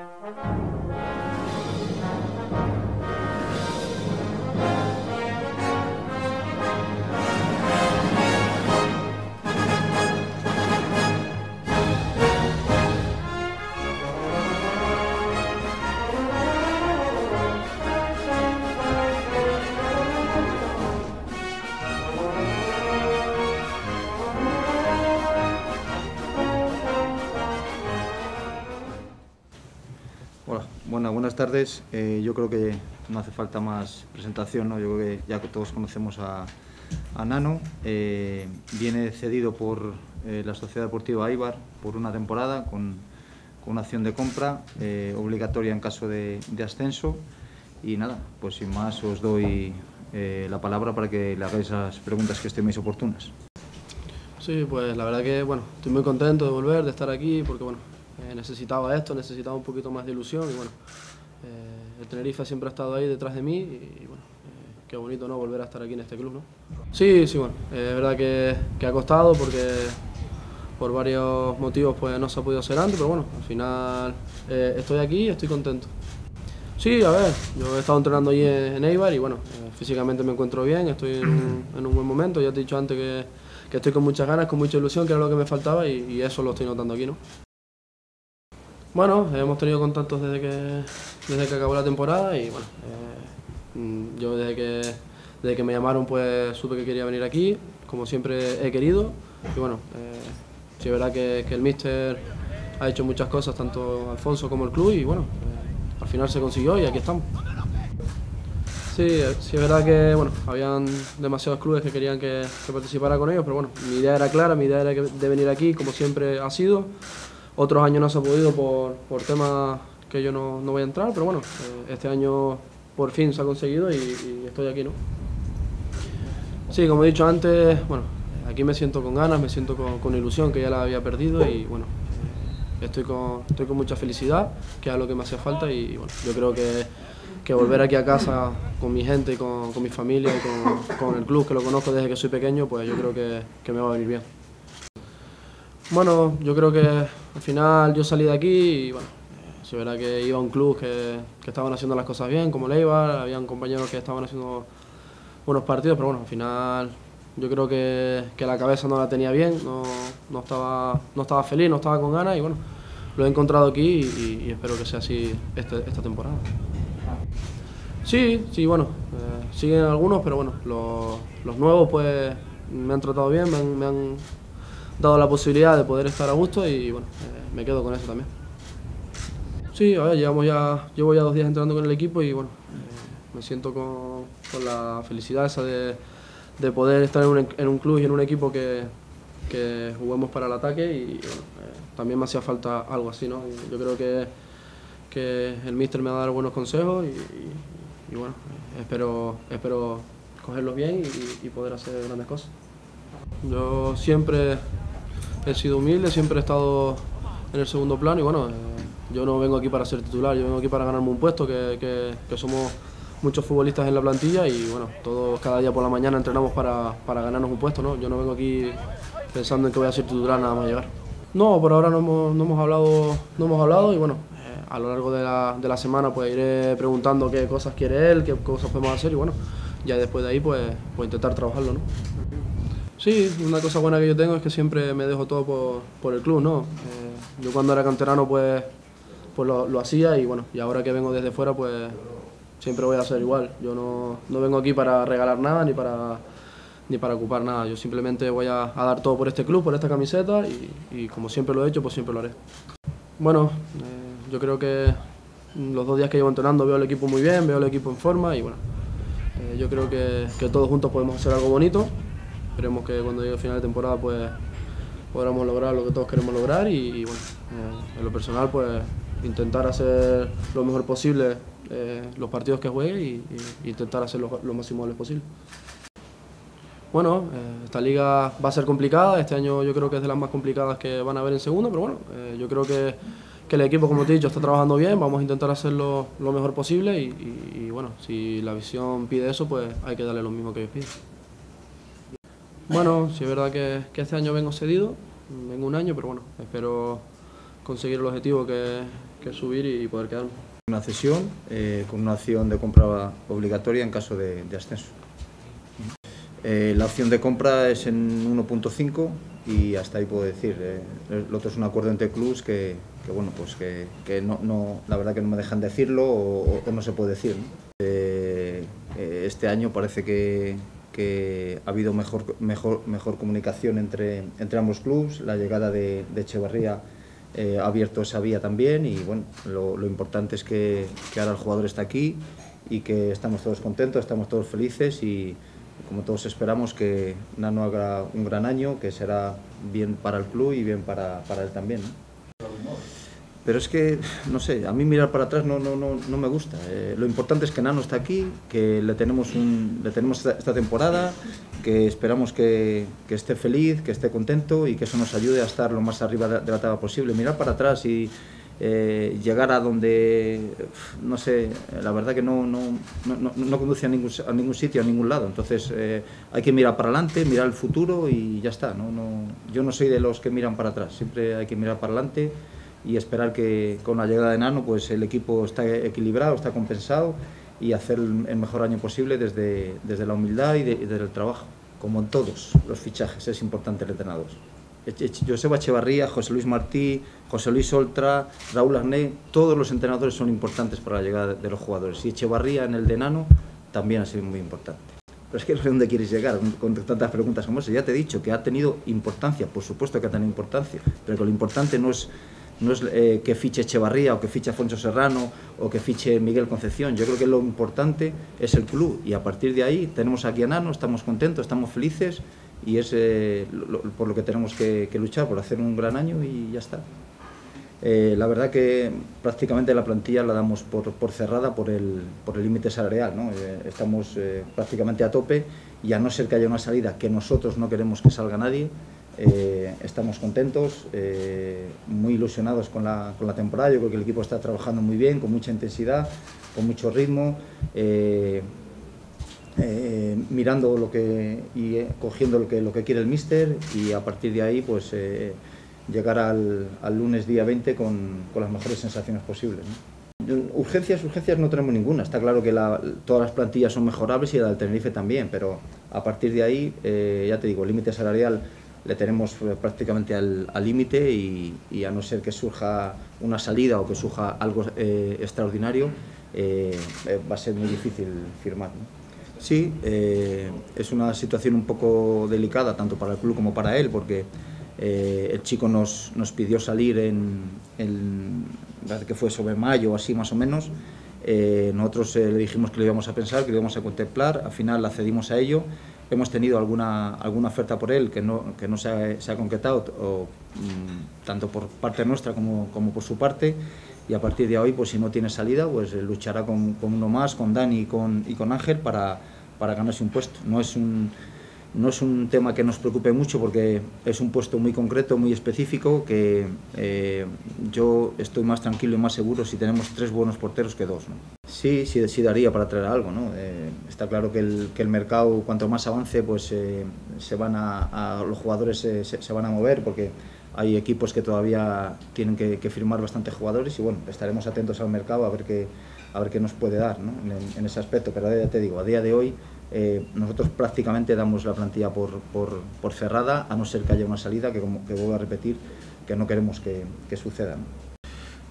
Thank you. Tardes. Eh, yo creo que no hace falta más presentación, ¿no? Yo creo que ya todos conocemos a, a Nano. Eh, viene cedido por eh, la Sociedad Deportiva Aibar por una temporada con, con una acción de compra eh, obligatoria en caso de, de ascenso. Y nada, pues sin más os doy eh, la palabra para que le hagáis las preguntas que estiméis oportunas. Sí, pues la verdad que bueno, estoy muy contento de volver, de estar aquí, porque bueno, necesitaba esto, necesitaba un poquito más de ilusión y bueno, eh, el Tenerife siempre ha estado ahí detrás de mí y, y bueno, eh, qué bonito no volver a estar aquí en este club, ¿no? Sí, sí, bueno, eh, es verdad que, que ha costado porque por varios motivos pues no se ha podido hacer antes, pero bueno, al final estoy aquí y estoy contento. Sí, a ver, yo he estado entrenando allí en, en Eibar y bueno, físicamente me encuentro bien, estoy en un, en un buen momento, ya te he dicho antes que, que estoy con muchas ganas, con mucha ilusión, que era lo que me faltaba y, y eso lo estoy notando aquí, ¿no? Bueno, hemos tenido contactos desde que, desde que acabó la temporada y bueno, eh, mm, yo desde que, desde que me llamaron pues supe que quería venir aquí, como siempre he querido y bueno, eh, sí es verdad que, que el míster ha hecho muchas cosas, tanto Alfonso como el club y bueno, eh, al final se consiguió y aquí estamos. Sí, eh, sí es verdad que bueno, habían demasiados clubes que querían que, que participara con ellos, pero bueno, mi idea era clara, mi idea era de venir aquí, como siempre ha sido. Otros años no se ha podido por, por temas que yo no, no voy a entrar, pero bueno, eh, este año por fin se ha conseguido y, estoy aquí, ¿no? Sí, como he dicho antes, bueno, aquí me siento con ganas, me siento con, con ilusión que ya la había perdido y bueno, estoy con, estoy con mucha felicidad, que es lo que me hacía falta y bueno, yo creo que, que volver aquí a casa con mi gente, con, con mi familia y con, con el club que lo conozco desde que soy pequeño, pues yo creo que, que me va a venir bien. Bueno, yo creo que al final yo salí de aquí y bueno, eh, sí, verdad que iba a un club que, que estaban haciendo las cosas bien, como Leibar, habían compañeros que estaban haciendo buenos partidos, pero bueno, al final yo creo que, que la cabeza no la tenía bien, no, no, estaba, no estaba feliz, no estaba con ganas y bueno, lo he encontrado aquí y, espero que sea así este- esta temporada. Sí, sí, bueno, eh, siguen algunos, pero bueno, los, los nuevos pues me han tratado bien, me han dado la posibilidad de poder estar a gusto y bueno, eh, me quedo con eso también. Sí, a ver, llevamos ya, llevo ya dos días entrenando con el equipo y bueno, eh, me siento con, con la felicidad esa de, de poder estar en un, en un club y en un equipo que, que juguemos para el ataque y bueno, eh, también me hacía falta algo así, ¿no? Yo creo que, que el míster me va a dar buenos consejos y, y- y bueno, espero, espero cogerlos bien y, y poder hacer grandes cosas. Yo siempre he sido humilde, siempre he estado en el segundo plano y bueno, eh, yo no vengo aquí para ser titular, yo vengo aquí para ganarme un puesto, que, que- que somos muchos futbolistas en la plantilla y bueno, todos cada día por la mañana entrenamos para, para ganarnos un puesto, ¿no? Yo no vengo aquí pensando en que voy a ser titular nada más llegar. No, por ahora no hemos, no hemos hablado, no hemos hablado y bueno, eh, a lo largo de la, de la semana pues iré preguntando qué cosas quiere él, qué cosas podemos hacer y bueno, ya después de ahí pues, pues intentar trabajarlo, ¿no? Sí, una cosa buena que yo tengo es que siempre me dejo todo por, por el club, ¿no? Eh, yo cuando era canterano pues, pues lo, lo hacía y bueno, y ahora que vengo desde fuera pues siempre voy a hacer igual. Yo no, no vengo aquí para regalar nada ni para, ni para ocupar nada. Yo simplemente voy a, a dar todo por este club, por esta camiseta y, y como siempre lo he hecho, pues siempre lo haré. Bueno, eh, yo creo que los dos días que llevo entrenando veo al equipo muy bien, veo al equipo en forma y bueno, eh, yo creo que, que todos juntos podemos hacer algo bonito. Esperemos que cuando llegue el final de temporada pues podamos lograr lo que todos queremos lograr y, bueno, eh, en lo personal pues intentar hacer lo mejor posible eh, los partidos que juegue y, intentar hacer lo, lo máximo posible. Bueno, eh, esta liga va a ser complicada, este año yo creo que es de las más complicadas que van a haber en segundo, pero bueno, yo creo que, que el equipo, como te he dicho, está trabajando bien, vamos a intentar hacerlo lo mejor posible y, bueno, si la visión pide eso, pues hay que darle lo mismo que ellos piden. Bueno, sí es verdad que, este año vengo cedido, vengo un año, pero bueno, espero, conseguir el objetivo que, subir y poder quedarnos. Una cesión eh, con una opción de compra obligatoria en caso de, ascenso. Eh, la opción de compra es en 1.5 y hasta ahí puedo decir. Eh, lo otro es un acuerdo entre clubs que, bueno, pues que, no, no, la verdad que no me dejan decirlo o, o no se puede decir. Eh, eh, este año parece que, que ha habido mejor, mejor, mejor comunicación entre, entre ambos clubes. La llegada de, de Echevarría eh, ha abierto esa vía también y bueno, lo, importante es que, ahora el jugador está aquí y que estamos todos contentos, estamos todos felices y como todos esperamos que Nano haga un gran año, que será bien para el club y bien para, para él también. Pero es que, no sé, a mí mirar para atrás no, no, no, no me gusta. Eh, lo importante es que Nano está aquí, que le tenemos, un, le tenemos esta, temporada, que esperamos que, que, esté feliz, que esté contento y que eso nos ayude a estar lo más arriba de, de la tabla posible. Mirar para atrás y eh, llegar a donde, no sé, la verdad que no, no, no, no conduce a ningún, a ningún sitio, a ningún lado. Entonces eh, hay que mirar para adelante, mirar el futuro y ya está. ¿no? No, yo no soy de los que miran para atrás, siempre hay que mirar para adelante y esperar que con la llegada de Nano pues el equipo está equilibrado, está compensado y hacer el mejor año posible desde, desde la humildad y, de, y desde el trabajo. Como en todos los fichajes, es importante el entrenador. Joseba Echevarría, José Luis Martí, José Luis Oltra, Raúl Arné, todos los entrenadores son importantes para la llegada de los jugadores. Y Echevarría en el de Nano también ha sido muy importante. Pero es que no sé dónde quieres llegar con tantas preguntas como esa. Ya te he dicho que ha tenido importancia, por supuesto que ha tenido importancia, pero que lo importante no es, no es eh, que fiche Echevarría o que fiche Afonso Serrano o que fiche Miguel Concepción. Yo creo que lo importante es el club y a partir de ahí tenemos aquí a Nano, estamos contentos, estamos felices y es eh, por lo que tenemos que, luchar, por hacer un gran año y ya está. Eh, la verdad que prácticamente la plantilla la damos por, cerrada por el por límite salarial, ¿no? estamos prácticamente a tope y a no ser que haya una salida que nosotros no queremos que salga nadie, eh, estamos contentos, muy ilusionados con la, con la temporada, yo creo que el equipo está trabajando muy bien, con mucha intensidad, con mucho ritmo. Eh, mirando lo que y eh, cogiendo lo que lo que quiere el míster y a partir de ahí pues eh, llegar al, al, lunes día 20 con, con, las mejores sensaciones posibles. ¿no? Urgencias, urgencias no tenemos ninguna. Está claro que la, todas las plantillas son mejorables y la del Tenerife también, pero a partir de ahí, eh, ya te digo, límite salarial le tenemos prácticamente al límite y, y, a no ser que surja una salida o que surja algo extraordinario, va a ser muy difícil firmar. ¿no? Sí, eh, es una situación un poco delicada tanto para el club como para él, porque eh, el chico nos, nos, pidió salir en, en, que fue sobre mayo o así más o menos. Eh, nosotros le dijimos que lo íbamos a pensar, que lo íbamos a contemplar, al final accedimos a ello. Hemos tenido alguna, alguna oferta por él que no, que no se, ha, se concretado, o, mmm, tanto por parte nuestra como, como por su parte y a partir de hoy, pues si no tiene salida, pues luchará con, con uno más, con Dani y con, y con Ángel para, para ganarse un puesto. No es un, no es un tema que nos preocupe mucho porque es un puesto muy concreto, muy específico, que eh, yo estoy más tranquilo y más seguro si tenemos tres buenos porteros que dos. Sí, sí, sí, daría para traer algo. ¿no? Eh, está claro que el, que el, mercado, cuanto más avance, pues eh, se van a, los jugadores se, van a mover porque hay equipos que todavía tienen que, firmar bastantes jugadores y bueno, estaremos atentos al mercado a ver qué, a ver qué nos puede dar ¿no? en, ese aspecto. Pero ya te digo, a día de hoy eh, nosotros prácticamente damos la plantilla por, por, cerrada, a no ser que haya una salida que, como, que vuelvo a repetir, que no queremos que, que suceda.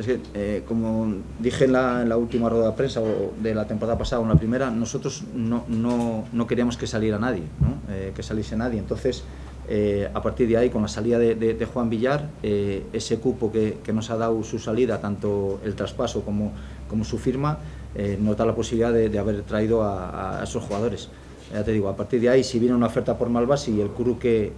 Es que, eh, como dije en la, en la, última rueda de prensa o de la temporada pasada o en la primera, nosotros no, no, no queríamos que saliera nadie, ¿no? eh, que saliese nadie. Entonces, eh, a partir de ahí, con la salida de, de, de Juan Villar, eh, ese cupo que, que, nos ha dado su salida, tanto el traspaso como, como su firma, eh, nos da la posibilidad de, de haber traído a, a, esos jugadores. Ya te digo, a partir de ahí, si viene una oferta por Malvasi y el club que,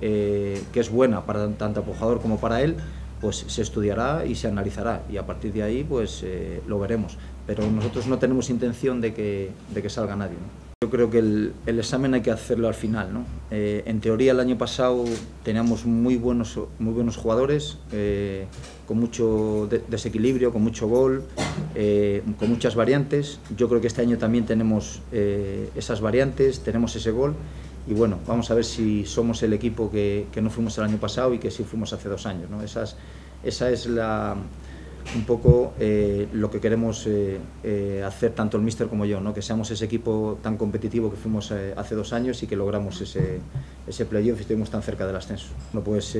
que es buena para tanto el jugador como para él, pues se estudiará y se analizará y a partir de ahí pues lo veremos. Pero nosotros no tenemos intención de que, de que salga nadie. Yo creo que el, examen hay que hacerlo al final. ¿no? Eh, en teoría el año pasado teníamos muy buenos, muy buenos jugadores, eh, con mucho de desequilibrio, con mucho gol, eh, con muchas variantes. Yo creo que este año también tenemos eh, esas variantes, tenemos ese gol y bueno, vamos a ver si somos el equipo que, que, no fuimos el año pasado y que sí fuimos hace dos años. ¿no? Esas, esa es la, un poco eh, lo que queremos eh, eh, hacer tanto el míster como yo, ¿no? que seamos ese equipo tan competitivo que fuimos hace dos años y que logramos ese, ese playoff y estuvimos tan cerca del ascenso. Bueno, pues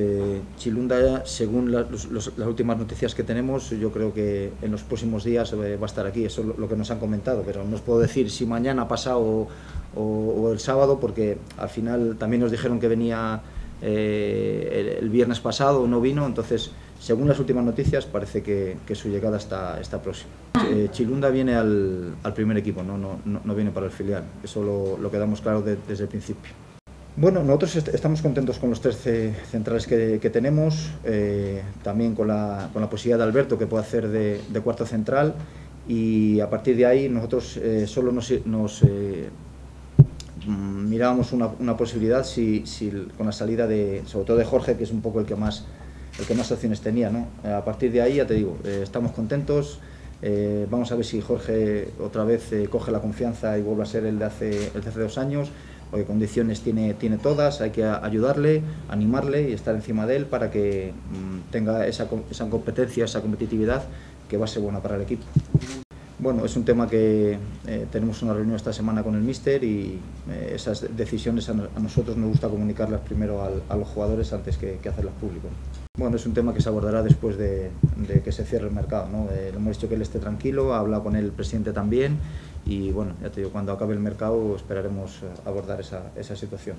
Chilunda, según las últimas noticias que tenemos, yo creo que en los próximos días va a estar aquí, eso es lo que nos han comentado, pero no os puedo decir si mañana, pasado o, el sábado, porque al final también nos dijeron que venía el, el viernes pasado, no vino, entonces según las últimas noticias, parece que, su llegada está, está próxima. Eh, Chilunda viene al, primer equipo, no, no, no, viene para el filial. Eso lo, lo quedamos claro desde el principio. Bueno, nosotros estamos contentos con los 13 centrales que, tenemos, eh, también con la, con la, posibilidad de Alberto que puede hacer de, cuarto central y a partir de ahí nosotros eh, solo nos, mirábamos una, posibilidad si, con la salida de, sobre todo de Jorge, que es un poco el que más el que más opciones tenía. ¿no? Eh, a partir de ahí, ya te digo, eh, estamos contentos. Eh, vamos a ver si Jorge otra vez coge la confianza y vuelve a ser el de hace, el de hace dos años, porque condiciones tiene, tiene todas, hay que ayudarle, animarle y estar encima de él para que mm, tenga esa, esa competencia, esa competitividad que va a ser buena para el equipo. Bueno, es un tema que tenemos una reunión esta semana con el míster y esas decisiones a, nosotros nos gusta comunicarlas primero a los jugadores antes que, hacerlas público. Bueno, es un tema que se abordará después de, que se cierre el mercado. ¿no? Eh, le hemos dicho que él esté tranquilo, ha hablado con el presidente también y bueno, ya te digo, cuando acabe el mercado esperaremos eh, abordar esa, situación.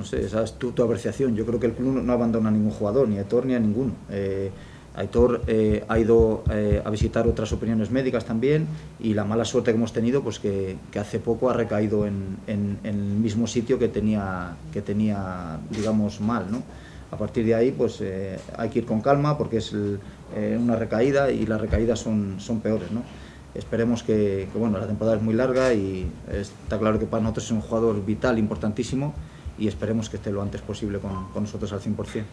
No sé, esa es tu, apreciación. Yo creo que el club no abandona a ningún jugador, ni a Aitor ni a ninguno. Eh, Aitor ha ido a visitar otras opiniones médicas también y la mala suerte que hemos tenido pues que, hace poco ha recaído en, el mismo sitio que tenía, que tenía digamos, mal. ¿no? A partir de ahí pues eh, hay que ir con calma porque es eh, una recaída y las recaídas son, son peores. ¿no? Esperemos que, bueno, la temporada es muy larga y está claro que para nosotros es un jugador vital, importantísimo y esperemos que esté lo antes posible con, con nosotros al 100%.